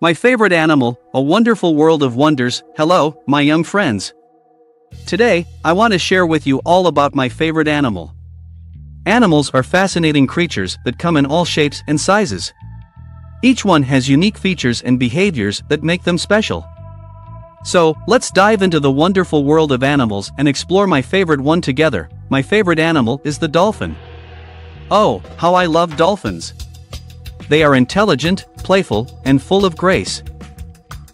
My favorite animal, a wonderful world of wonders. Hello, my young friends. Today, I want to share with you all about my favorite animal. Animals are fascinating creatures that come in all shapes and sizes. Each one has unique features and behaviors that make them special. So, let's dive into the wonderful world of animals and explore my favorite one together. My favorite animal is the dolphin. Oh, how I love dolphins! They are intelligent, playful, and full of grace.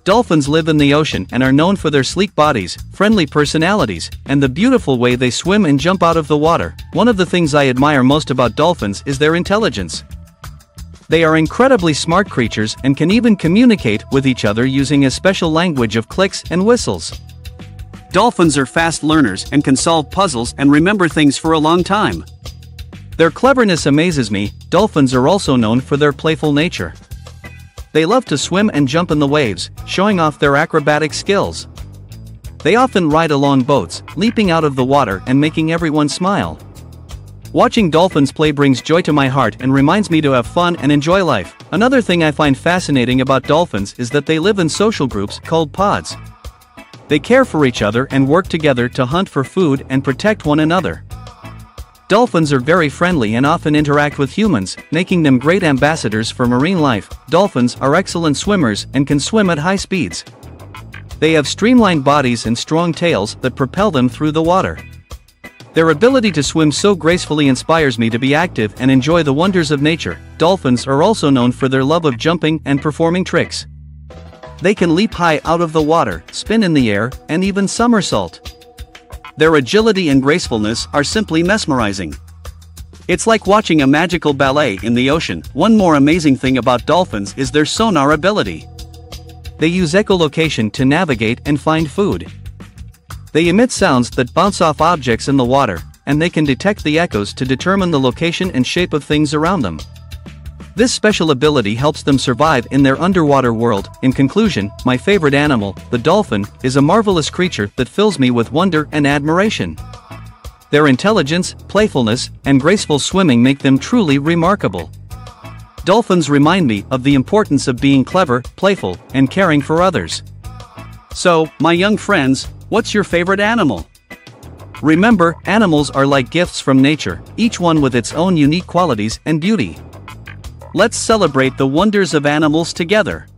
Dolphins live in the ocean and are known for their sleek bodies, friendly personalities, and the beautiful way they swim and jump out of the water. One of the things I admire most about dolphins is their intelligence. They are incredibly smart creatures and can even communicate with each other using a special language of clicks and whistles. Dolphins are fast learners and can solve puzzles and remember things for a long time. Their cleverness amazes me, dolphins are also known for their playful nature. They love to swim and jump in the waves, showing off their acrobatic skills. They often ride along boats, leaping out of the water and making everyone smile. Watching dolphins play brings joy to my heart and reminds me to have fun and enjoy life. Another thing I find fascinating about dolphins is that they live in social groups called pods. They care for each other and work together to hunt for food and protect one another. Dolphins are very friendly and often interact with humans, making them great ambassadors for marine life. Dolphins are excellent swimmers and can swim at high speeds. They have streamlined bodies and strong tails that propel them through the water. Their ability to swim so gracefully inspires me to be active and enjoy the wonders of nature. Dolphins are also known for their love of jumping and performing tricks. They can leap high out of the water, spin in the air, and even somersault. Their agility and gracefulness are simply mesmerizing. It's like watching a magical ballet in the ocean. One more amazing thing about dolphins is their sonar ability. They use echolocation to navigate and find food. They emit sounds that bounce off objects in the water, and they can detect the echoes to determine the location and shape of things around them. This special ability helps them survive in their underwater world. In conclusion, my favorite animal, the dolphin, is a marvelous creature that fills me with wonder and admiration. Their intelligence, playfulness, and graceful swimming make them truly remarkable. Dolphins remind me of the importance of being clever, playful, and caring for others. So, my young friends, What's your favorite animal? Remember, animals are like gifts from nature, each one with its own unique qualities and beauty. Let's celebrate the wonders of animals together.